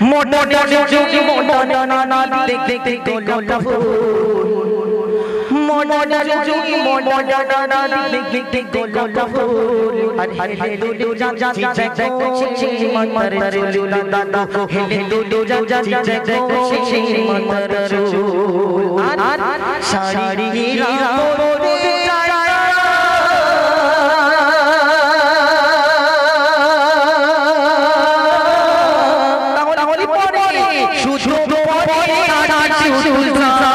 মোটা মোটা মোটা না না দেখ দেখ দেখ গোলাপ ফুল মোটা মোটা মোটা না না দেখ দেখ দেখ গোলাপ ফুল আর হেলে দুলু যা যা যা যা মাতার চুল দাদা হেলে দুলু যা যা যা যা মাতার চুল আর শাড়ি পরে শুধু পরে নাচি উল্টা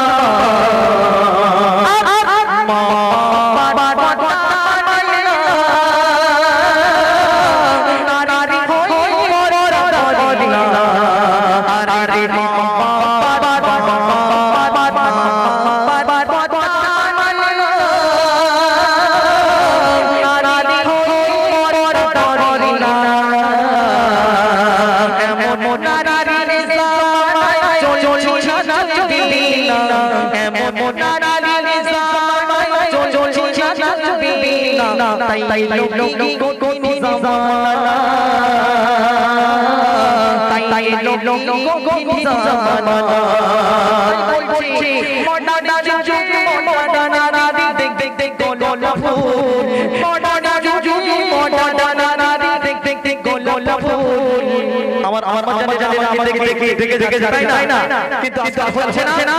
আমার আমার জানে জানে আমাদের দেখে দেখে দেখে যায় না। কিন্তু আজকে আসছে না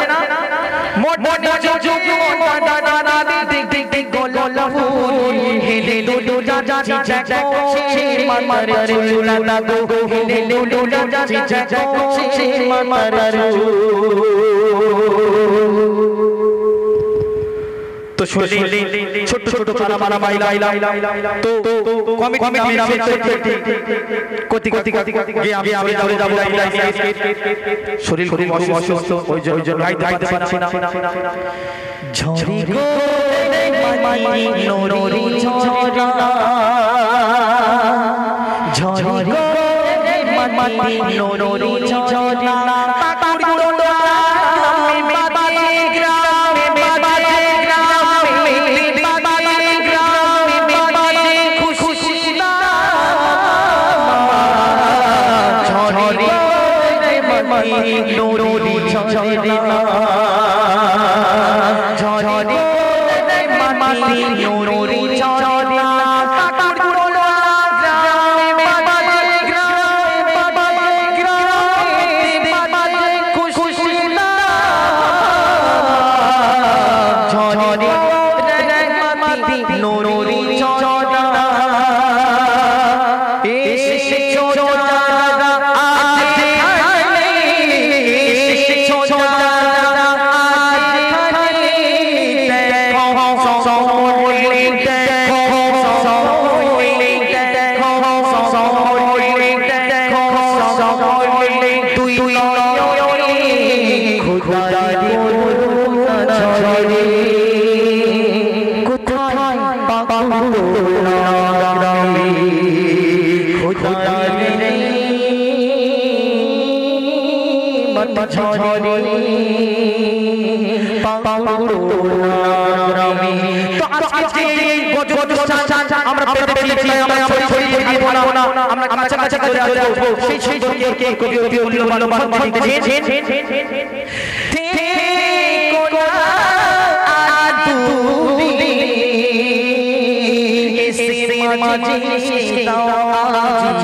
মোট মোট জো জো মোটা দানা দিক দিক দিক গোলাপ ফুল হেলে লুলু যা যা যা যা শির মার মার চুলা লাগো হেলে লুলু যা যা যা যা শির মার মার তো শুনলি ছোট ছোট পারা পারা মাইলা তো কমিটি নামে কতি কতি কতি গিয়ে আমি আমি যাব যাব শরীর শরীর অসুস্থ ওই জন্য গাইতে পারছি না। ঝরি গো মাই নোরি ঝরা। ঝরি গো মাই নোরি ঝরা। নোরি ঝরা ঝরি মাই নোরি ঝরা মত ঝরে তো আজকে গজব আমরা পেতে পেয়েছি আমরা ছড়ি ছড়ি দিয়ে দিব না আমরা কাছে কাছে করে আসব সেই সেই কে কবি কবি কবি আদুরি এসে মাঝে দাও আজ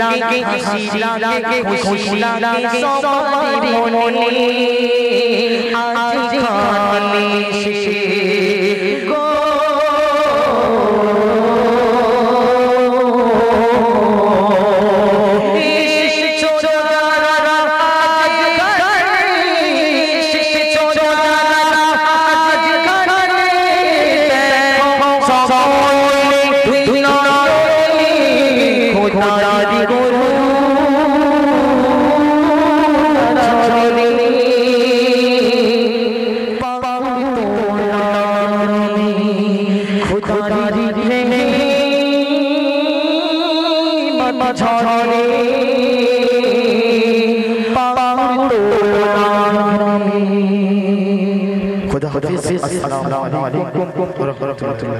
লাগে হাসি লাগে খুশি লাগে সবার মনে আজ খানে শেষে Dino मोदारी गोरो खुदा हाफिज़। अस्सलाम वालेकुम व रहमतुल्लाह